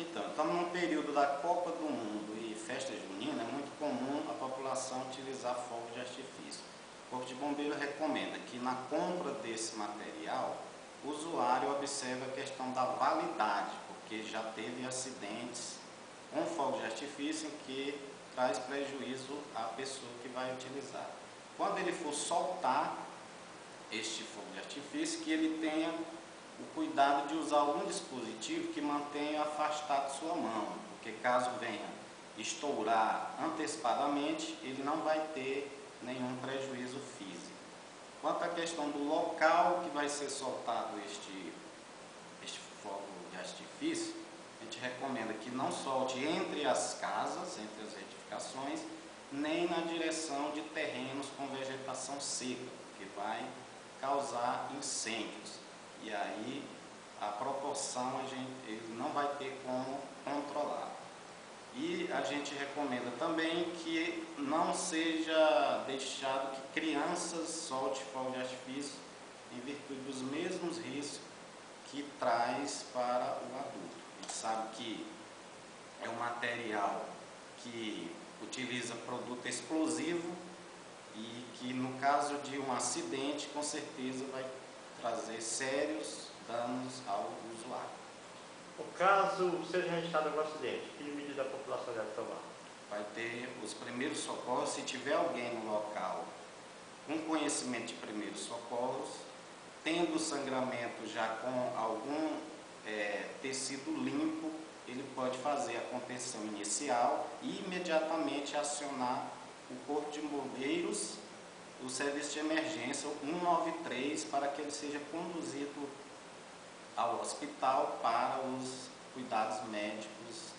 Então, estamos num período da Copa do Mundo e festa junina, é muito comum a população utilizar fogo de artifício. O Corpo de Bombeiro recomenda que na compra desse material, o usuário observe a questão da validade, porque já teve acidentes com fogo de artifício em que traz prejuízo à pessoa que vai utilizar. Quando ele for soltar este fogo de artifício, que ele tenha cuidado de usar algum dispositivo que mantenha afastado sua mão, porque caso venha estourar antecipadamente, ele não vai ter nenhum prejuízo físico. Quanto à questão do local que vai ser soltado este, este fogo de artifício, a gente recomenda que não solte entre as casas, entre as edificações, nem na direção de terrenos com vegetação seca, que vai causar incêndios e aí a proporção a gente, ele não vai ter como controlar. E a gente recomenda também que não seja deixado que crianças solte fogo de artifício em virtude dos mesmos riscos que traz para o adulto. A gente sabe que é um material que utiliza produto explosivo e que no caso de um acidente com certeza vai trazer sérios danos ao usuário. No caso seja registrado algum acidente, que medida a população deve tomar? Vai ter os primeiros socorros, se tiver alguém no local com conhecimento de primeiros socorros, tendo sangramento já com algum é, tecido limpo, ele pode fazer a contenção inicial e imediatamente acionar o corpo de bombeiros o serviço de emergência 193 para que ele seja conduzido ao hospital para os cuidados médicos.